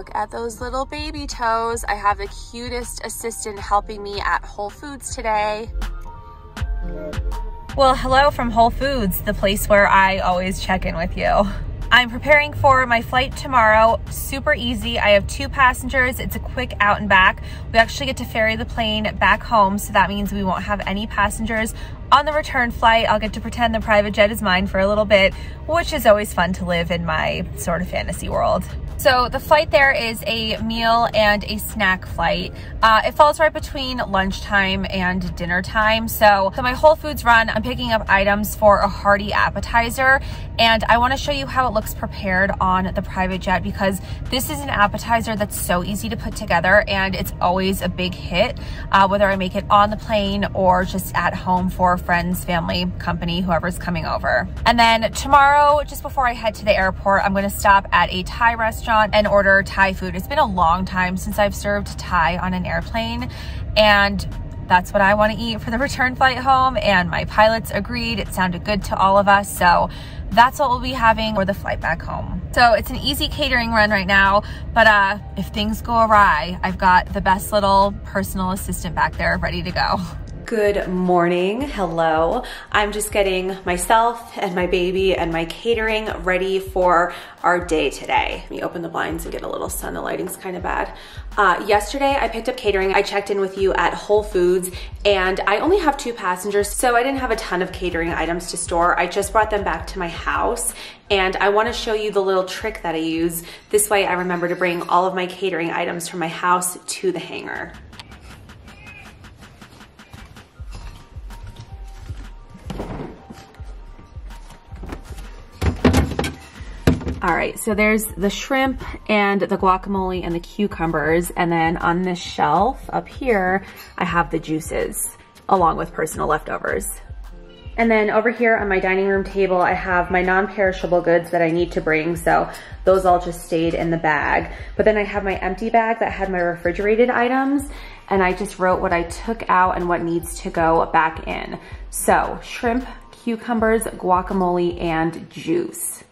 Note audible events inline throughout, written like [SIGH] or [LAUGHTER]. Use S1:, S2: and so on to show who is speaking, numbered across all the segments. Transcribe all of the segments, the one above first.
S1: look at those little baby toes. I have the cutest assistant helping me at Whole Foods today. Well, hello from Whole Foods, the place where I always check in with you. I'm preparing for my flight tomorrow. Super easy. I have two passengers. It's a quick out and back. We actually get to ferry the plane back home, so that means we won't have any passengers on the return flight. I'll get to pretend the private jet is mine for a little bit, which is always fun to live in my sort of fantasy world. So the flight there is a meal and a snack flight. Uh, it falls right between lunchtime and dinner time. So, so my Whole Foods run, I'm picking up items for a hearty appetizer and I wanna show you how it looks prepared on the private jet because this is an appetizer that's so easy to put together and it's always a big hit, uh, whether I make it on the plane or just at home for friends, family, company, whoever's coming over. And then tomorrow, just before I head to the airport, I'm gonna stop at a Thai restaurant and order Thai food. It's been a long time since I've served Thai on an airplane and that's what I want to eat for the return flight home and my pilots agreed. It sounded good to all of us. So that's what we'll be having for the flight back home. So it's an easy catering run right now, but uh, if things go awry, I've got the best little personal assistant back there ready to go. [LAUGHS] Good morning, hello. I'm just getting myself and my baby and my catering ready for our day today. Let me open the blinds and get a little sun, the lighting's kind of bad. Uh, yesterday I picked up catering. I checked in with you at Whole Foods and I only have two passengers, so I didn't have a ton of catering items to store. I just brought them back to my house and I wanna show you the little trick that I use. This way I remember to bring all of my catering items from my house to the hangar. All right, so there's the shrimp and the guacamole and the cucumbers. And then on this shelf up here, I have the juices along with personal leftovers. And then over here on my dining room table, I have my non-perishable goods that I need to bring. So those all just stayed in the bag. But then I have my empty bag that had my refrigerated items and I just wrote what I took out and what needs to go back in. So shrimp, cucumbers, guacamole, and juice.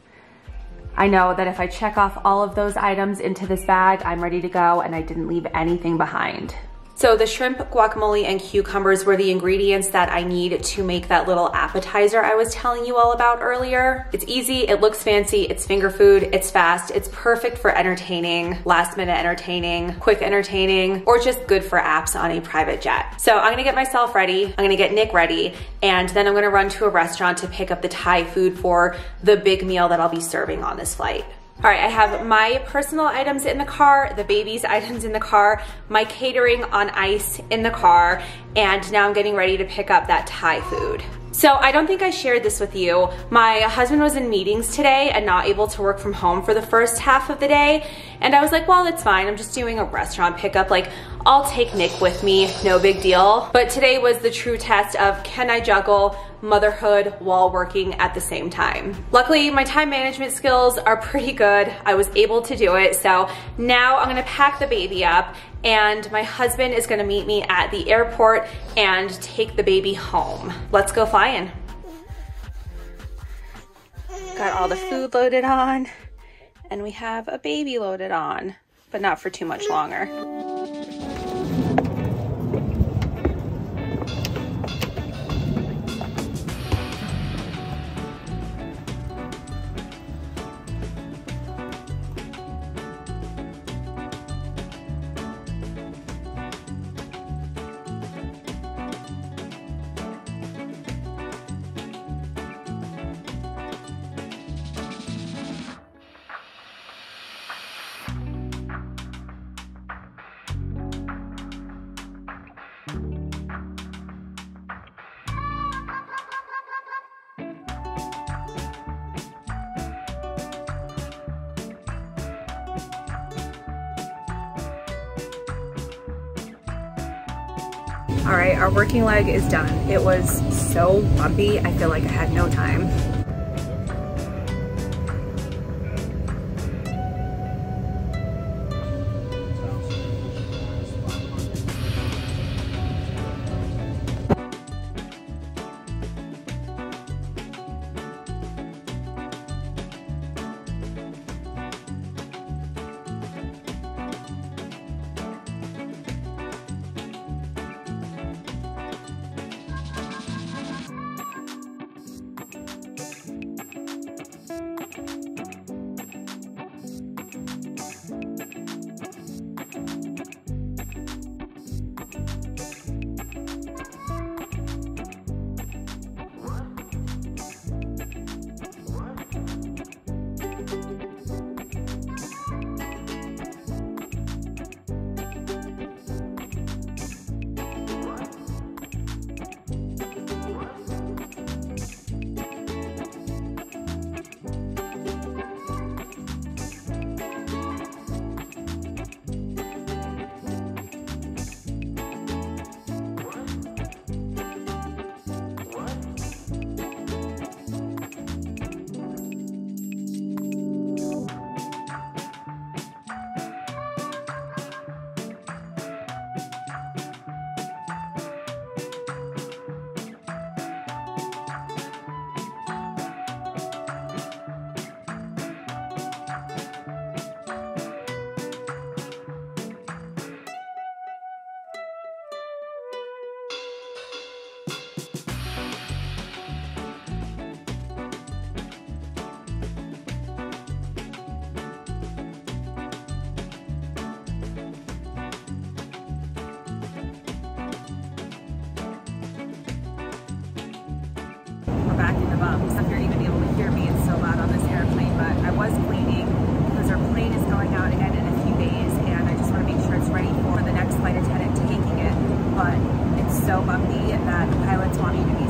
S1: I know that if I check off all of those items into this bag, I'm ready to go and I didn't leave anything behind. So the shrimp, guacamole, and cucumbers were the ingredients that I need to make that little appetizer I was telling you all about earlier. It's easy, it looks fancy, it's finger food, it's fast, it's perfect for entertaining, last minute entertaining, quick entertaining, or just good for apps on a private jet. So I'm gonna get myself ready, I'm gonna get Nick ready, and then I'm gonna run to a restaurant to pick up the Thai food for the big meal that I'll be serving on this flight. All right, I have my personal items in the car, the baby's [LAUGHS] items in the car, my catering on ice in the car, and now I'm getting ready to pick up that Thai food. So I don't think I shared this with you. My husband was in meetings today and not able to work from home for the first half of the day. And I was like, well, it's fine. I'm just doing a restaurant pickup. Like, I'll take Nick with me, no big deal. But today was the true test of can I juggle motherhood while working at the same time. Luckily, my time management skills are pretty good. I was able to do it. So now I'm gonna pack the baby up and my husband is gonna meet me at the airport and take the baby home. Let's go flying. Got all the food loaded on and we have a baby loaded on, but not for too much longer. All right, our working leg is done. It was so bumpy, I feel like I had no time. Back in the bumps. If you're even able to hear me, it's so loud on this airplane, but I was cleaning because our plane is going out again in a few days and I just want to make sure it's ready for the next flight attendant taking it. But it's so bumpy that the pilots want you to be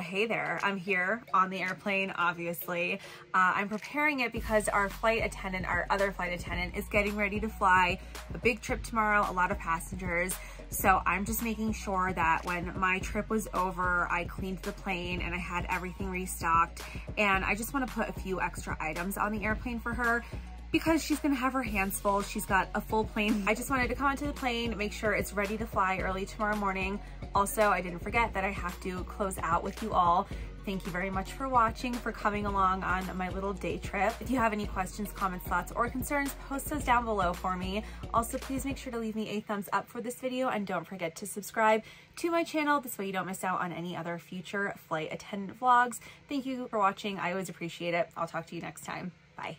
S1: hey there. I'm here on the airplane, obviously. Uh, I'm preparing it because our flight attendant, our other flight attendant, is getting ready to fly a big trip tomorrow, a lot of passengers. So I'm just making sure that when my trip was over, I cleaned the plane and I had everything restocked. And I just want to put a few extra items on the airplane for her because she's gonna have her hands full. She's got a full plane. I just wanted to come onto the plane, make sure it's ready to fly early tomorrow morning. Also, I didn't forget that I have to close out with you all. Thank you very much for watching, for coming along on my little day trip. If you have any questions, comments, thoughts, or concerns, post those down below for me. Also, please make sure to leave me a thumbs up for this video and don't forget to subscribe to my channel. This way you don't miss out on any other future flight attendant vlogs. Thank you for watching. I always appreciate it. I'll talk to you next time. Bye.